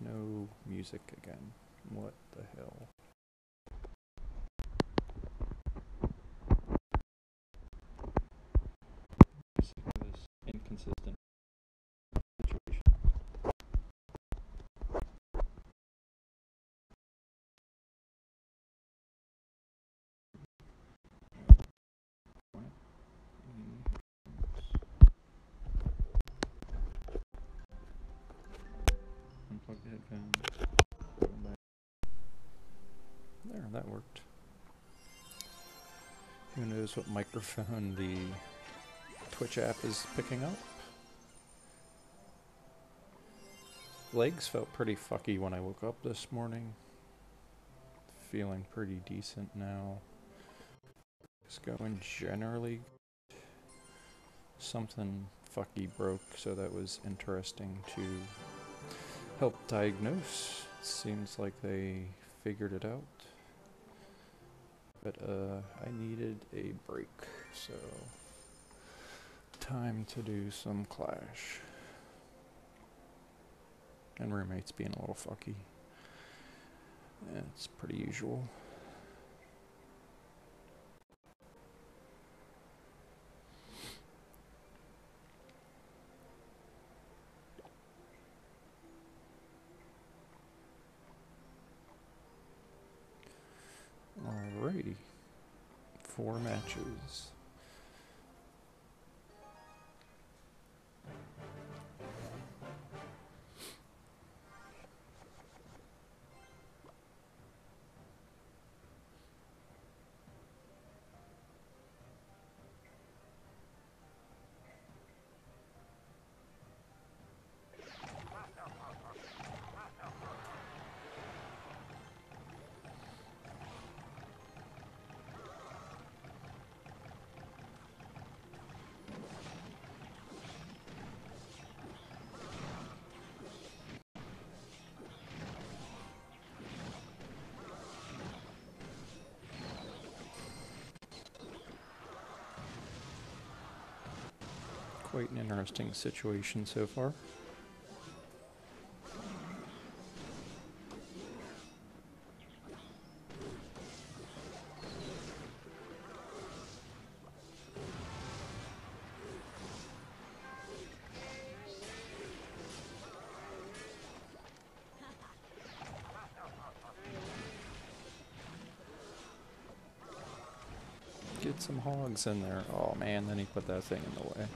there's no music again. What the hell? Sick of this inconsistent situation. What? Mm. Unplug the headphones. Put 'em back. There, that worked. Who knows what microphone the Twitch app is picking up? Legs felt pretty fucky when I woke up this morning. Feeling pretty decent now. It's going generally. Something fucky broke, so that was interesting to help diagnose. Seems like they figured it out. But uh, I needed a break, so time to do some Clash. And roommates being a little fucky. It's pretty usual. Alrighty. Four matches. Quite an interesting situation so far. Get some hogs in there. Oh man, then he put that thing in the way.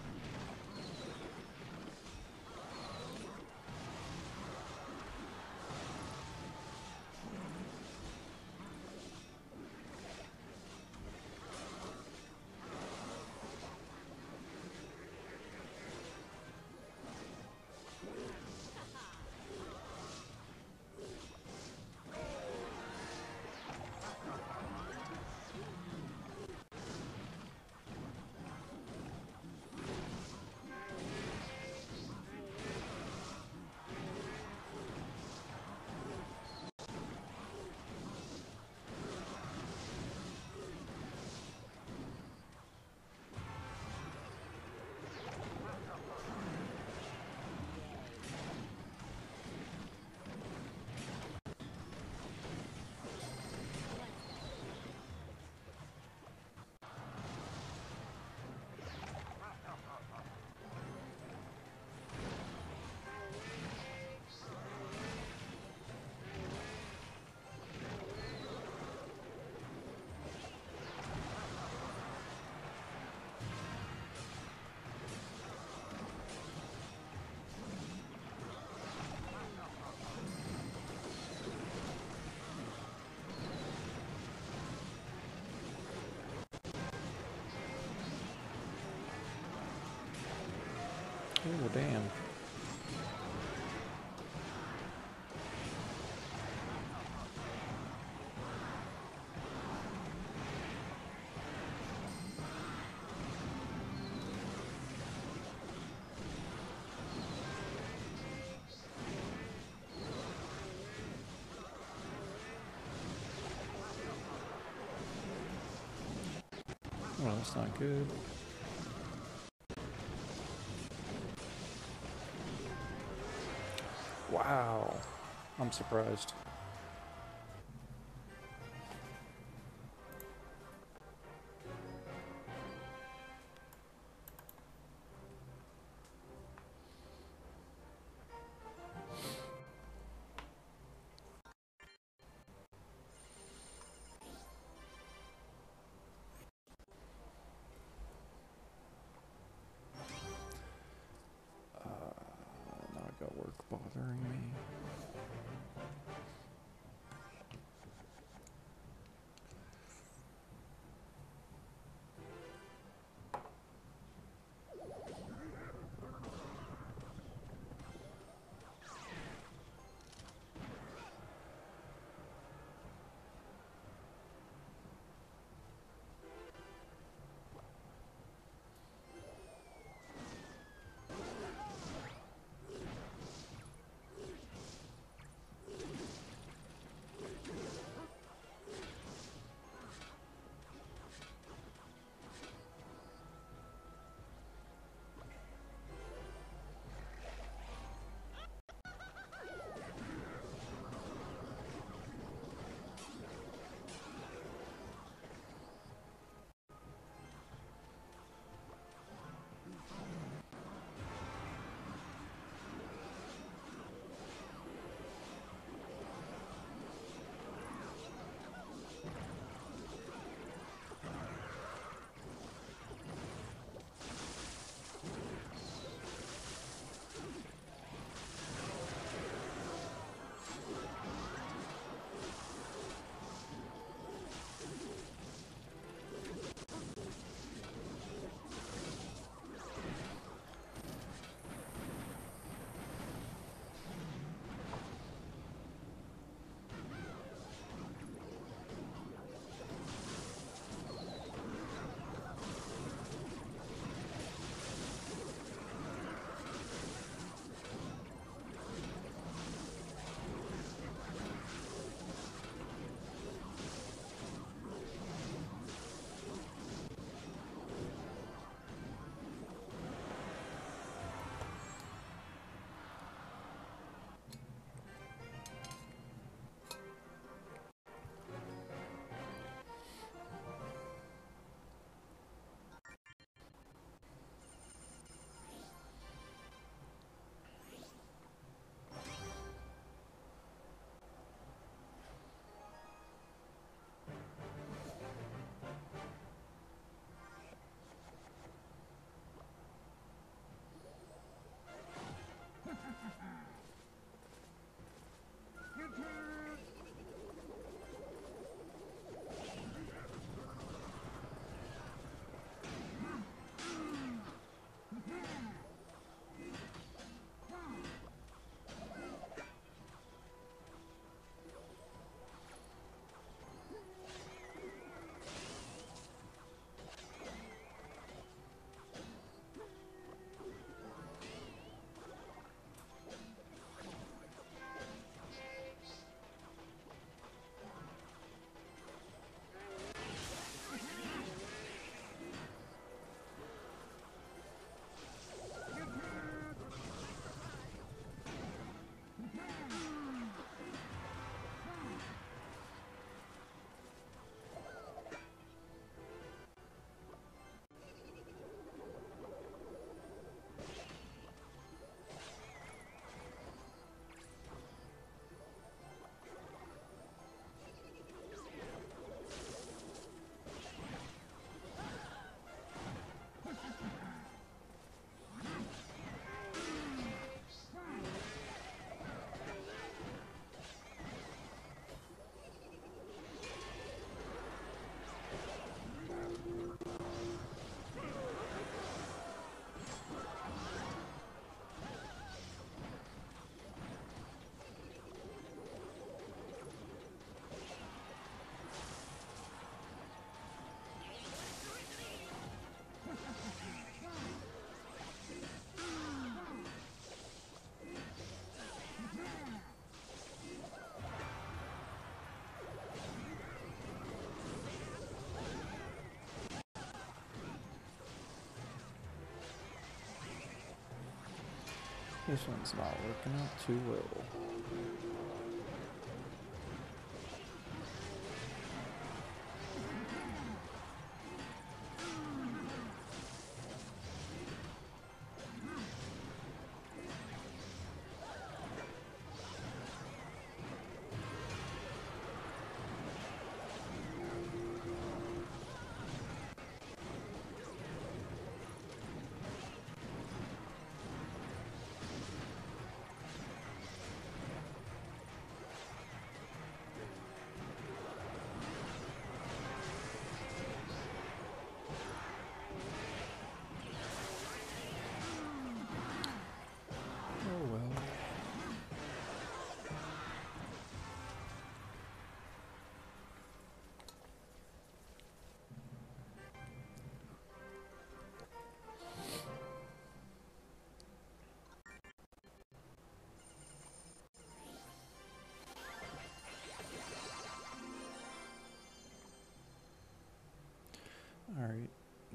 Oh damn. Well, that's not good. I'm surprised. This one's not working out too well.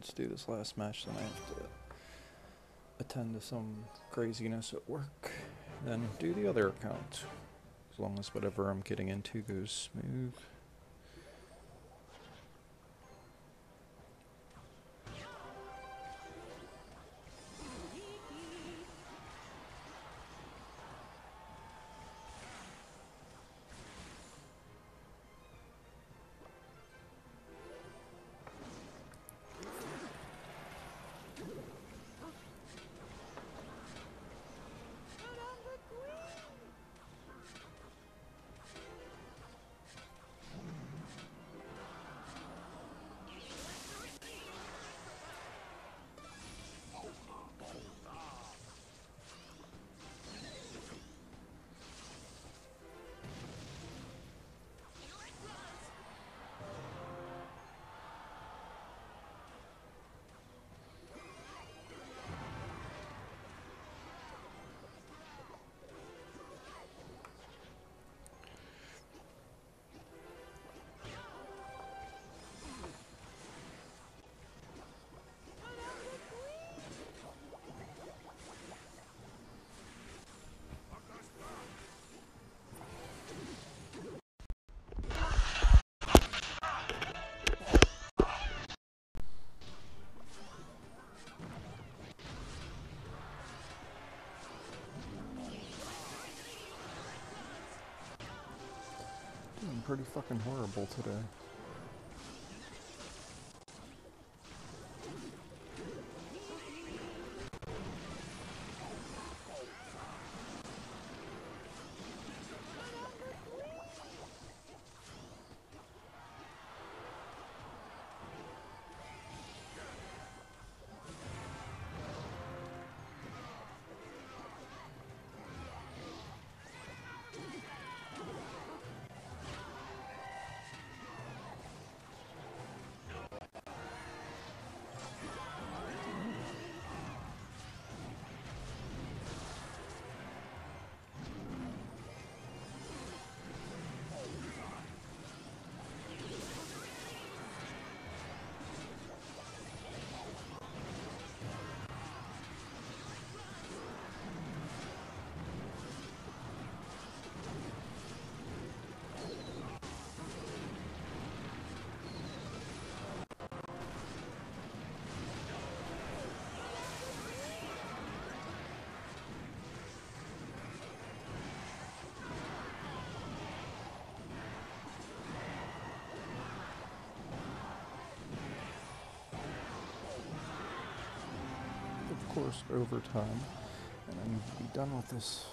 Let's do this last match, then I have to attend to some craziness at work. Then do the other account. As long as whatever I'm getting into goes smooth. Fucking horrible today. Course, overtime. And I need to be done with this.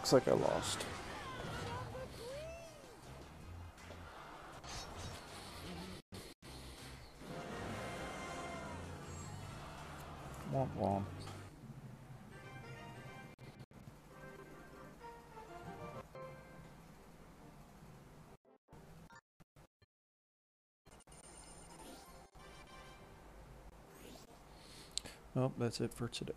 Looks like I lost. Womp womp. Well, that's it for today.